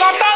papá.